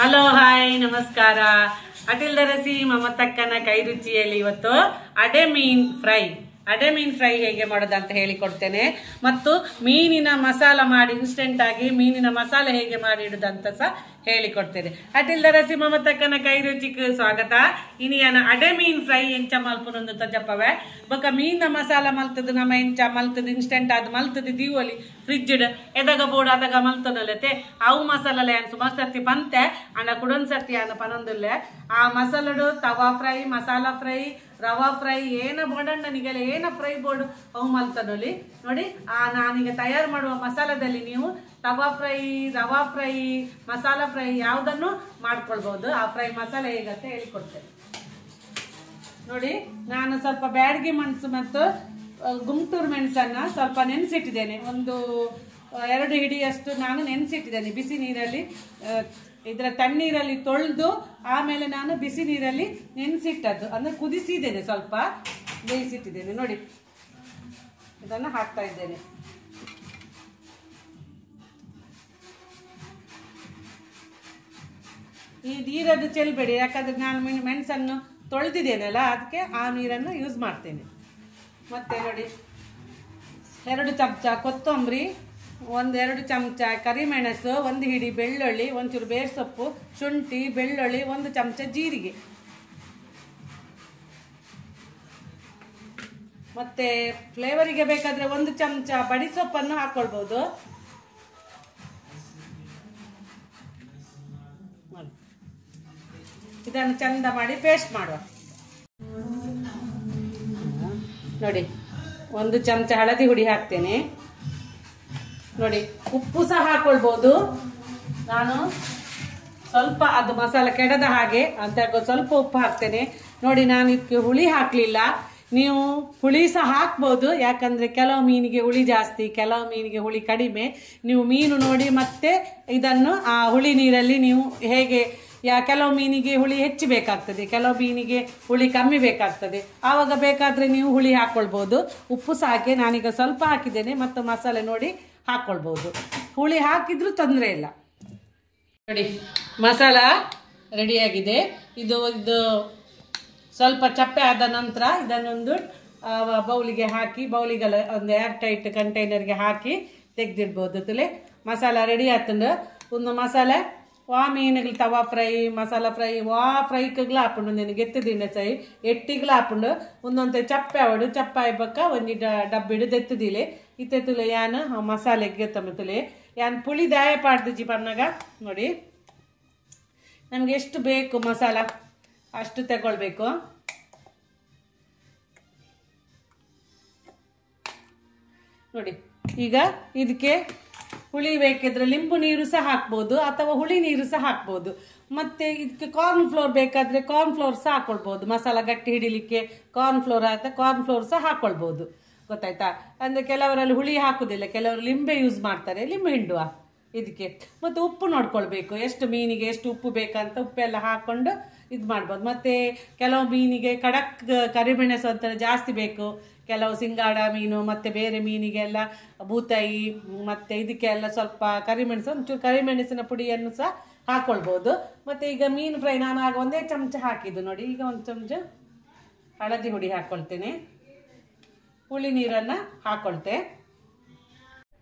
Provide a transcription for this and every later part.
Hello, hi, ನಮಸ್ಕಾರ. ಅಟಿಲ್ ದರಸಿ ಮಮತಕ್ಕನ ಕೈ ರುಚಿಯಲ್ಲಿ ಇವತ್ತು ಅಡೆ ಮೀನ್ ಫ್ರೈ. ಅಡೆ ಮೀನ್ ಫ್ರೈ ಹೇಗೆ ಮಾಡೋದು ಅಂತ ಹೇಳಿಕೊಡ್ತೇನೆ. ಮತ್ತು ಮೀನಿನ ಮಸಾಲ ಮಾಡಿ ಇನ್ಸ್ಟೆಂಟ್ ಆಗಿ ಮೀನಿನ ಮಸಾಲೆ ಹೇಗೆ ಮಾಡಿ ಇಡುದಂತ ಸಹ ಹೇಳಿಕೊಡ್ತೇನೆ. ಅಟಿಲ್ ದರಸಿ ಮಮತಕ್ಕನ ಕೈ ರುಚಿಗೆ ಸ್ವಾಗತ. ಇನಿಯನ ಅಡೆ ಮೀನ್ ಫ್ರೈ ಎಂಚ ಮಲ್ಪುನೊಂದು ತಜಪ್ಪವೆ. ಬೊಕ ಮೀನ ಮಸಾಲ ಮಲ್ತದ ನಮ್ಮ ಎಂಚ ಮಲ್ತದ ಇನ್ಸ್ಟೆಂಟ್ ಅದು ಮಲ್ತದ ದೀವಲಿ. ಫ್ರಿಜ್ ಎದಗ ಬೋಡ ಅದಾಗ ಮಲ್ತದಲ್ಲತೆ ಅವು ಮಸಾಲ ಏನು ಸುಮಾರು ಸರ್ತಿ ಬಂತೆ ಅಣ್ಣ ಕುಡನ್ ಸರ್ತಿ ಅನ್ನ ಪನೊಂದುಲ್ಲೆ. ಆ ಮಸಾಲಡು tawa fry, masala fry, rava fry, ಏನ ಬೋಡಣ್ಣ ನಿಗಲೆ ಏನ ಫ್ರೈ ಬೋರ್ಡ್ ಅವು ಮಲ್ತದಲ್ಲಿ ನೋಡಿ, ಆ ನಾನೀಗ ತಯಾರು ಮಾಡುವ ಮಸಾಲದಲ್ಲಿ ನೀವು tawa fry, rava fry, masala fry ಯಾವುದನ್ನು ಮಾಡ್ಕೊಳ್ಬಹುದು ಆ ಫ್ರೈ ಮಸಾಲೆ ಹೇಗಂತ ಹೇಳಿಕೊಡ್ತೇನೆ. ನೋಡಿ, ನಾನು ಸ್ವಲ್ಪ ಬ್ಯಾಡಗಿ ಮೆಣಸು ಮತ್ತು ಗುಂಟೂರು ಮೆಣಸನ್ನ ಸ್ವಲ್ಪ ನೆನೆಸಿಟ್ಟಿದ್ದೇನೆ. ಒಂದು ಎರಡು ಹಿಡಿಯಷ್ಟು ನಾನು ನೆನೆಸಿಟ್ಟಿದ್ದೇನೆ ಬಿಸಿ ನೀರಲ್ಲಿ. ಇದರ ತಣ್ಣೀರಲ್ಲಿ ತೊಳೆದು, ಆಮೇಲೆ ನಾನು ಬಿಸಿ ನೀರಲ್ಲಿ ನೆನೆಸಿಟ್ಟದ್ದು. ಅಂದರೆ ಕುದಿಸಿದ್ದೇನೆ ಸ್ವಲ್ಪ, ಬೇಯಿಸಿಟ್ಟಿದ್ದೇನೆ. ನೋಡಿ, ಇದನ್ನು ಹಾಕ್ತಾ ಇದ್ದೇನೆ. ಈ ನೀರನ್ನು ಚೆಲ್ಬೇಡಿ, ಯಾಕಂದರೆ ನಾನು ಮೆಣಸನ್ನು ತೊಳೆದಿದ್ದೇನಲ್ಲ, ಅದಕ್ಕೆ ಆ ನೀರನ್ನು ಯೂಸ್ ಮಾಡ್ತೇನೆ. ಮತ್ತೆ ನೋಡಿ, ಎರಡು ಚಮಚ ಕೊತ್ತಂಬರಿ, ಒಂದೆರಡು ಚಮಚ ಕರಿಮೆಣಸು, ಒಂದು ಹಿಡಿ ಬೆಳ್ಳುಳ್ಳಿ, ಒಂಚೂರು ಬೇರ್ ಸೊಪ್ಪು ಶುಂಠಿ, ಬೆಳ್ಳುಳ್ಳಿ, ಒಂದು ಚಮಚ ಜೀರಿಗೆ. ಮತ್ತೆ ಫ್ಲೇವರಿಗೆ ಬೇಕಾದರೆ ಒಂದು ಚಮಚ ಬಡಿ ಸೊಪ್ಪನ್ನು ಇದನ್ನು ಚಂದ ಮಾಡಿ ಪೇಸ್ಟ್ ಮಾಡುವ. ನೋಡಿ, ಒಂದು ಚಮಚ ಹಳದಿ ಹುಡಿ ಹಾಕ್ತೇನೆ. ನೋಡಿ, ಉಪ್ಪು ಸಹ ಹಾಕೊಳ್ಬೋದು. ನಾನು ಸ್ವಲ್ಪ ಅದು ಮಸಾಲೆ ಕೆಡದ ಹಾಗೆ, ಅಂತ ಸ್ವಲ್ಪ ಉಪ್ಪು ಹಾಕ್ತೇನೆ. ನೋಡಿ, ನಾನು ಇದಕ್ಕೆ ಹುಳಿ ಹಾಕಲಿಲ್ಲ. ನೀವು ಹುಳಿ ಸಹ ಹಾಕ್ಬೋದು, ಯಾಕಂದರೆ ಕೆಲವು ಮೀನಿಗೆ ಹುಳಿ ಜಾಸ್ತಿ, ಕೆಲವು ಮೀನಿಗೆ ಹುಳಿ ಕಡಿಮೆ. ನೀವು ಮೀನು ನೋಡಿ ಮತ್ತೆ ಇದನ್ನು ಆ ಹುಳಿ ನೀರಲ್ಲಿ ನೀವು ಹೇಗೆ ಯಾ, ಕೆಲವು ಮೀನಿಗೆ ಹುಳಿ ಹೆಚ್ಚು ಬೇಕಾಗ್ತದೆ, ಕೆಲವು ಮೀನಿಗೆ ಹುಳಿ ಕಮ್ಮಿ ಬೇಕಾಗ್ತದೆ. ಆವಾಗ ಬೇಕಾದರೆ ನೀವು ಹುಳಿ ಹಾಕ್ಕೊಳ್ಬೋದು ಉಪ್ಪು ಸಹ ಹಾಕಿ ನಾನೀಗ ಸ್ವಲ್ಪ ಹಾಕಿದ್ದೇನೆ, ಮತ್ತು ಮಸಾಲೆ ನೋಡಿ ಹಾಕ್ಕೊಳ್ಬೋದು ಹುಳಿ ಹಾಕಿದರೂ ತೊಂದರೆ ಇಲ್ಲ. ನೋಡಿ, ಮಸಾಲ ರೆಡಿಯಾಗಿದೆ. ಇದು ಇದು ಸ್ವಲ್ಪ ಚಪ್ಪೆ ಆದ ನಂತರ ಇದನ್ನೊಂದು ಬೌಲಿಗೆ ಹಾಕಿ, ಬೌಲಿಗೆಲ್ಲ ಒಂದು ಏರ್ ಟೈಟ್ ಕಂಟೈನರ್ಗೆ ಹಾಕಿ ತೆಗೆದಿಡ್ಬೋದು. ತಲೆ, ಮಸಾಲ ರೆಡಿ ಆಗ್ತಂಡು ಒಂದು ಮಸಾಲೆ ವಾ ಮೀನುಗಳು ತವಾ ಫ್ರೈ, ಮಸಾಲ ಫ್ರೈ, ವಾ ಫ್ರೈಕ್ಗಳ ಹಾಕೊಂಡು నేను ಗೆತ್ತದಿಂಡೆ ಸೈ ಎಟ್ಟಿಗಳ ಹಾಕೊಂಡು ಒಂದೊಂದು ಚಪ್ಪೆ ಅವಡು, ಚಪ್ಪ ಬಕ್ಕ ಒಂದು ಡಬ್ಬಿಡು ತೆತ್ತದಿಲೆ ಇತ್ತೆತ್ತುಲೆ ಯಾನು ಮಸಾಲೆಗೆ ಗೆತ್ತಮತ್ತುಲೆ ಯಾನ್ ಪುಳಿ ದಾಯ ಪಾಡ್ದಿಜಿ ಬನ್ನಾಗ ನೋಡಿ. ನಮ್ಗೆ ಎಷ್ಟು ಬೇಕು ಮಸಾಲ, ಅಷ್ಟು ತಗೊಳ್ಬೇಕು. ನೋಡಿ, ಈಗ ಇದಕ್ಕೆ ಹುಳಿ ಬೇಕಿದ್ರೆ ಲಿಂಬು ನೀರು ಸಹ ಹಾಕ್ಬೋದು ಅಥವಾ ಹುಳಿ ನೀರು ಸಹ ಹಾಕ್ಬೋದು. ಮತ್ತೆ ಇದಕ್ಕೆ ಕಾರ್ನ್ ಫ್ಲೋರ್ ಬೇಕಾದ್ರೆ ಕಾರ್ನ್ ಫ್ಲೋರ್ ಸಹ ಹಾಕ್ಕೊಳ್ಬೋದು ಮಸಾಲ ಗಟ್ಟಿ ಹಿಡಿಲಿಕ್ಕೆ ಕಾರ್ನ್ ಫ್ಲೋರ್ ಆಯಿತಾ ಕಾರ್ನ್ ಫ್ಲೋರ್ ಸಹ ಹಾಕ್ಕೊಳ್ಬೋದು ಗೊತ್ತಾಯ್ತಾ? ಅಂದ್ರೆ ಕೆಲವರಲ್ಲಿ ಹುಳಿ ಹಾಕೋದಿಲ್ಲ, ಕೆಲವರು ಲಿಂಬೆ ಯೂಸ್ ಮಾಡ್ತಾರೆ. ಲಿಂಬೆ ಹಿಂಡುವ ಇದಕ್ಕೆ. ಮತ್ತು ಉಪ್ಪು ನೋಡ್ಕೊಳ್ಬೇಕು. ಎಷ್ಟು ಮೀನಿಗೆ ಎಷ್ಟು ಉಪ್ಪು ಬೇಕಂತ ಉಪ್ಪೆಲ್ಲ ಹಾಕೊಂಡು ಇದು ಮಾಡ್ಬೋದು. ಮತ್ತು ಕೆಲವು ಮೀನಿಗೆ ಖಡಕ್ ಕರಿಮೆಣಸು ಅಂತ ಜಾಸ್ತಿ ಬೇಕು. ಕೆಲವು ಸಿಂಗಾಡ ಮೀನು, ಮತ್ತು ಬೇರೆ ಮೀನಿಗೆಲ್ಲ ಬೂತಾಯಿ, ಮತ್ತು ಇದಕ್ಕೆಲ್ಲ ಸ್ವಲ್ಪ ಕರಿಮೆಣಸು ಒಂಚೂರು ಕರಿಮೆಣಸಿನ ಪುಡಿಯನ್ನು ಸಹ ಹಾಕ್ಕೊಳ್ಬೋದು ಮತ್ತು ಈಗ ಮೀನು ಫ್ರೈ ನಾನು ಆಗ ಒಂದೇ ಚಮಚ ಹಾಕಿದ್ದು ನೋಡಿ. ಈಗ ಒಂದು ಚಮಚ ಹಳದಿ ಹುಡಿ ಹಾಕ್ಕೊಳ್ತೇನೆ ಹುಳಿ ನೀರನ್ನು ಹಾಕ್ಕೊಳ್ತೆ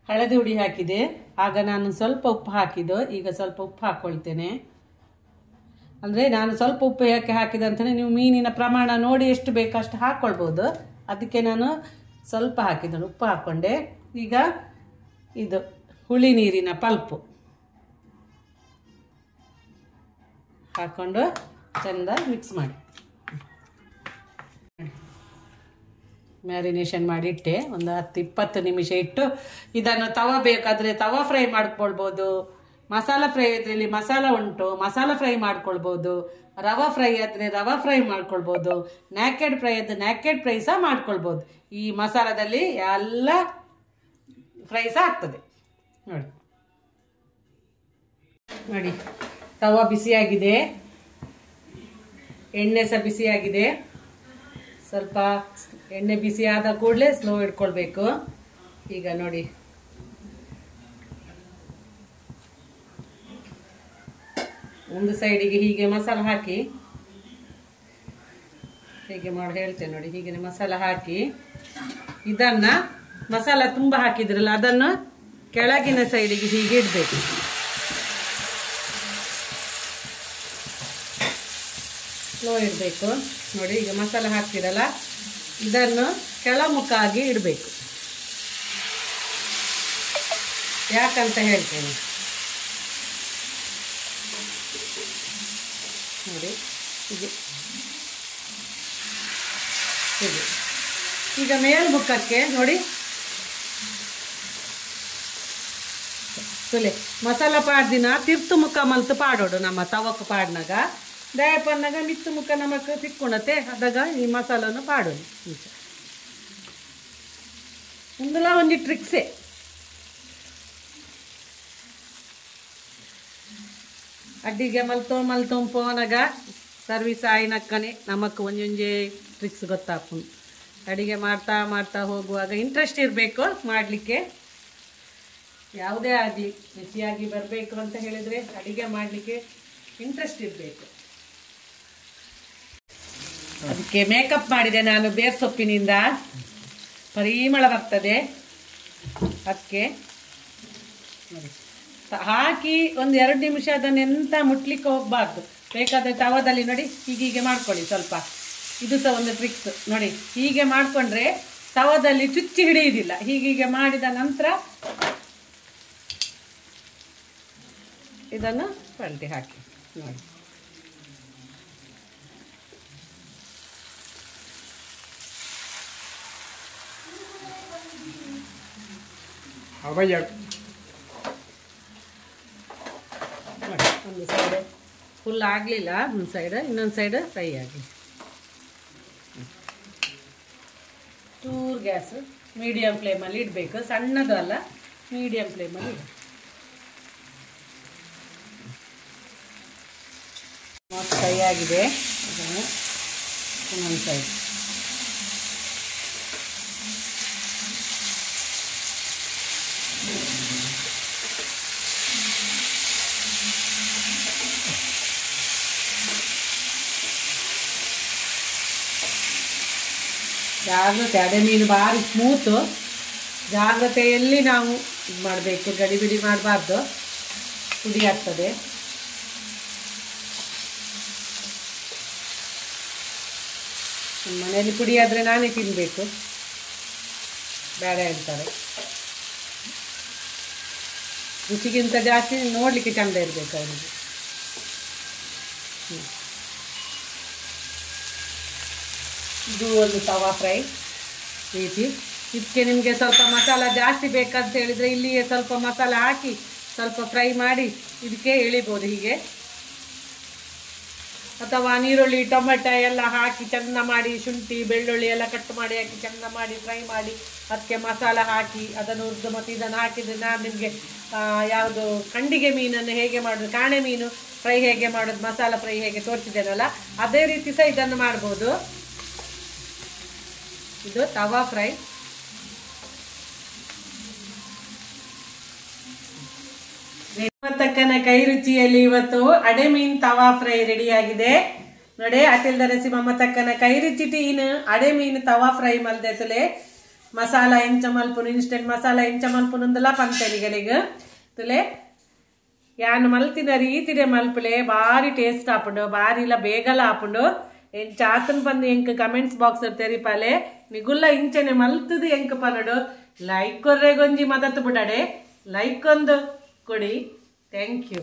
ಹಳದಿ ಹುಡಿ ಹಾಕಿದೆ. ಆಗ ನಾನು ಸ್ವಲ್ಪ ಉಪ್ಪು ಹಾಕಿದ್ದು. ಈಗ ಸ್ವಲ್ಪ ಉಪ್ಪು ಹಾಕ್ಕೊಳ್ತೇನೆ ಅಂದರೆ ನಾನು ಸ್ವಲ್ಪ ಉಪ್ಪು ಯಾಕೆ ಹಾಕಿದೆ ಅಂತಲೇ ನೀವು ಮೀನಿನ ಪ್ರಮಾಣ ನೋಡಿ ಎಷ್ಟು ಬೇಕು ಅಷ್ಟು ಹಾಕ್ಕೊಳ್ಬೋದು ಅದಕ್ಕೆ ನಾನು ಸ್ವಲ್ಪ ಹಾಕಿದ್ದೆ ಉಪ್ಪು ಹಾಕ್ಕೊಂಡೆ. ಈಗ ಇದು ಹುಳಿ ನೀರಿನ ಪಲ್ಪು. ಹಾಕ್ಕೊಂಡು ಚೆಂದ ಮಿಕ್ಸ್ ಮಾಡಿ. ಮ್ಯಾರಿನೇಷನ್ ಮಾಡಿಟ್ಟೆ ಒಂದು ಹತ್ತು ಇಪ್ಪತ್ತು ನಿಮಿಷ ಇಟ್ಟು ಇದನ್ನು ತವ ಬೇಕಾದರೆ ತವಾ ಫ್ರೈ ಮಾಡ್ಕೊಳ್ಬೋದು. ಮಸಾಲ ಫ್ರೈ ಇದರಲ್ಲಿ ಮಸಾಲ ಉಂಟು, ಮಸಾಲ ಫ್ರೈ ಮಾಡ್ಕೊಳ್ಬೋದು. ರವಾ ಫ್ರೈ ಆದರೆ ರವಾ ಫ್ರೈ ಮಾಡ್ಕೊಳ್ಬೋದು. ನ್ಯಾಕೆಡ್ ಫ್ರೈ ಆದರೆ ನ್ಯಾಕೆಡ್ ಫ್ರೈ ಸಹ ಮಾಡ್ಕೊಳ್ಬೋದು. ಈ ಮಸಾಲದಲ್ಲಿ ಎಲ್ಲ ಫ್ರೈ ಸಹ ಆಗ್ತದೆ. ನೋಡಿ. ನೋಡಿ. ತವಾ ಬಿಸಿಯಾಗಿದೆ. ಎಣ್ಣೆ ಸಹ ಬಿಸಿಯಾಗಿದೆ. ಸ್ವಲ್ಪ ಎಣ್ಣೆ ಬಿಸಿಯಾದ ಕೂಡಲೇ ಸ್ಲೋ ಇಟ್ಕೊಳ್ಬೇಕು. ಈಗ ನೋಡಿ. ಒಂದು ಸೈಡಿಗೆ ಹೀಗೆ ಮಸಾಲ ಹಾಕಿ, ಹೀಗೆ ಮಾಡಿ ಹೇಳ್ತೇನೆ ನೋಡಿ, ಹೀಗೆ ಮಸಾಲ ಹಾಕಿ, ಇದನ್ನ ಮಸಾಲ ತುಂಬ ಹಾಕಿದ್ರಲ್ಲ, ಅದನ್ನು ಕೆಳಗಿನ ಸೈಡಿಗೆ ಹೀಗೆ ಇಡಬೇಕು. ಸ್ಲೋ ಇಡಬೇಕು. ನೋಡಿ, ಈಗ ಮಸಾಲ ಹಾಕ್ತಿರಲ್ಲ, ಇದನ್ನು ಕೆಳಮುಖಾಗಿ ಇಡಬೇಕು. ಯಾಕಂತ ಹೇಳ್ತೇನೆ. ನೋಡಿ ಹೀಗೆ ಹೀಗೆ ಈಗ ಮೇಲ್ಮುಖಕ್ಕೆ ನೋಡಿ. ತುಲೆ, ಮಸಾಲ ಪಾಡ್ದಿನ ತಿರ್ತು ಮುಖ ಮಲ್ತು ಪಾಡೋಡು ನಮ್ಮ ತವಕು ಪಾಡ್ನಾಗ. ದಯಪನ್ನಾಗ ಮಿತ್ತು ಮುಖ ನಮಕ್ ತಿಕ್ಕೊಣತೆ, ಅದಾಗ ಈ ಮಸಾಲನ್ನು ಪಾಡೋಣ ಇಂಚ ಒಂದು ಟ್ರಿಕ್ಸೇ ಅಡ್ಡಿಗೆ ಮಲ್ತೋ ಮಲ್ತೋ ಪೋನಾಗ ಸರ್ವಿಸ್ ಆಯ್ನಕ್ಕನೆ ನಮಕ್ ಒಂಜೊಂಜೆ ಟ್ರಿಕ್ಸ್ ಗೊತ್ತಾಪುನ್ ಅಡಿಗೆ ಮಾಡ್ತಾ ಮಾಡ್ತಾ ಹೋಗುವಾಗ ಇಂಟ್ರೆಸ್ಟ್ ಇರಬೇಕು ಮಾಡಲಿಕ್ಕೆ. ಯಾವುದೇ ಆಗಲಿ ರುಚಿಯಾಗಿ ಬರಬೇಕು ಅಂತ ಹೇಳಿದರೆ ಅಡಿಗೆ ಮಾಡಲಿಕ್ಕೆ ಇಂಟ್ರೆಸ್ಟ್ ಇರಬೇಕು. ಅದಕ್ಕೆ ಮೇಕಪ್ ಮಾಡಿದೆ ನಾನು ಬೇರ್ ಸೊಪ್ಪಿನಿಂದ. ಪರಿಮಳ ಬರ್ತದೆ. ಅದಕ್ಕೆ ನೋಡಿ. ಹಾಕಿ ಒಂದು ಎರಡು ನಿಮಿಷ ಅದನ್ನು ಎಂತ ಮುಟ್ಲಿಕ್ಕೆ ಹೋಗಬಾರ್ದು. ಬೇಕಾದರೆ ತವದಲ್ಲಿ ನೋಡಿ, ಹೀಗೀಗೆ ಮಾಡ್ಕೊಳ್ಳಿ ಸ್ವಲ್ಪ. ಇದು ಸಹ ಒಂದು ಟ್ರಿಕ್ಸ್ ನೋಡಿ, ಹೀಗೆ ಮಾಡಿಕೊಂಡ್ರೆ ತವದಲ್ಲಿ ಚುಚ್ಚಿ ಹಿಡಿಯುವುದಿಲ್ಲ. ಹೀಗೀಗೆ ಮಾಡಿದ ನಂತರ ಇದನ್ನು ಪಲ್ಟಿ ಹಾಕಿ. ನೋಡಿ. ಅವಯ್ಯ ನೋಡಿ ಒಂದು ಸೈಡ್ ಫುಲ್ ಆಗಲಿಲ್ಲ, ಒಂದು ಸೈಡ್ ಇನ್ನೊಂದು ಸೈಡ್ ಫ್ರೈ ಆಗಲಿ ಚೂರು ಗ್ಯಾಸ್ ಮೀಡಿಯಮ್ ಫ್ಲೇಮಲ್ಲಿ ಇಡಬೇಕು. ಸಣ್ಣದು ಅಲ್ಲ ಮೀಡಿಯಮ್ ಫ್ಲೇಮಲ್ಲಿ ಇಡ. ಫ್ರೈ ಆಗಿದೆ. ಇನ್ನೊಂದು ಸೈಡ್ ಜಾಗ್ರತೆ, ಅದೇ ಮೀನು ಭಾರಿ ಸ್ಮೂತು. ಜಾಗ್ರತೆಯಲ್ಲಿ ನಾವು ಇದು ಮಾಡಬೇಕು, ಗಡಿಬಿಡಿ ಮಾಡಬಾರ್ದು. ಪುಡಿ ಆಗ್ತದೆ. ಮನೆಯಲ್ಲಿ ಪುಡಿ ಆದರೆ ನಾನೇ ತಿನ್ನಬೇಕು ಬೇಡ ಹೇಳ್ತಾರೆ ರುಚಿಗಿಂತ ಜಾಸ್ತಿ ನೋಡಲಿಕ್ಕೆ ಚೆಂದ ಇರಬೇಕು ಅವನಿಗೆ ಇದು ಒಂದು ತವಾ ಫ್ರೈ ರೀತಿ ಇದಕ್ಕೆ ನಿಮಗೆ ಸ್ವಲ್ಪ ಮಸಾಲ ಜಾಸ್ತಿ ಬೇಕಂತ ಹೇಳಿದರೆ ಇಲ್ಲಿಯೇ ಸ್ವಲ್ಪ ಮಸಾಲ ಹಾಕಿ ಸ್ವಲ್ಪ ಫ್ರೈ ಮಾಡಿ ಇದಕ್ಕೆ ಎಳಿಬೋದು ಹೀಗೆ. ಅಥವಾ ನೀರುಳ್ಳಿ, ಟೊಮೆಟೊ ಎಲ್ಲ ಹಾಕಿ ಚೆಂದ ಮಾಡಿ, ಶುಂಠಿ, ಬೆಳ್ಳುಳ್ಳಿ ಎಲ್ಲ ಕಟ್ ಮಾಡಿ ಹಾಕಿ ಚೆಂದ ಮಾಡಿ ಫ್ರೈ ಮಾಡಿ ಅದಕ್ಕೆ ಮಸಾಲ ಹಾಕಿ ಅದನ್ನು ಹುರಿದು ಮತ್ತು ಇದನ್ನು ಹಾಕಿದರೆ ನಾನು ನಿಮಗೆ ಯಾವುದು ಕಂಡಿಗೆ ಮೀನನ್ನು ಹೇಗೆ ಮಾಡೋದು, ಕಾಣೆ ಮೀನು ಫ್ರೈ ಹೇಗೆ ಮಾಡೋದು, ಮಸಾಲ ಫ್ರೈ ಹೇಗೆ ತೋರಿಸಿದ್ದೇನಲ್ಲ, ಅದೇ ರೀತಿ ಸಹ ಇದನ್ನು ಮಾಡ್ಬೋದು. ಇದು ತವಾ ಫ್ರೈ. ತಕ್ಕನ ಕೈ ರುಚಿಯಲ್ಲಿ ಇವತ್ತು ಅಡೆ ಮೀನ್ ತವಾ ಫ್ರೈ ರೆಡಿ ಆಗಿದೆ ನೋಡಿ ಅಟಿಲ್ ದರಸಿ ಮಮ್ಮ ತಕ್ಕನ ಕೈ ರುಚಿ ಟೀನ್, ಅಡೆ ಮೀನ್ ತವಾ ಫ್ರೈ ಮಲ್ದೆಸಲೆ ಮಸಾಲ ಎಂಚ ಮಲ್ಪುನು ಇನ್ಸ್ಟೆಂಟ್ ಮಸಾಲ ಎಂಚ ಮಲ್ಪುನಂದಲ್ಲ ಪಂತಲಿಗಳಿಗೆ ತುಲೆ ಯಾನ್ ಮಲ್ತಿನ ರೀತಿಡೆ ಮಲ್ಪಲೆ ಬಾರಿ ಟೇಸ್ಟ್ ಆಪುಂಡು ಬಾರಿ ಇಲ್ಲ ಬೇಗಲ ಆಪುಂಡು ಎಂಚ ಚಾತನ್ ಬಂದು ಎಂಕ್ ಕಮೆಂಟ್ಸ್ ಬಾಕ್ಸ್ ತೆರಿಪಾಲೆ. ನಿಗುಲ್ಲ ಇಂಚನೆ ಮಲ್ತದು ಎಂಕ ಪನಡು ಲೈಕ್ ಕೊರ್ರೆ ಗೊಂಜಿ ಮದತ್ ಬಿಡಡೆ. ಲೈಕ್ ಒಂದು ಕೊಡಿ. Thank you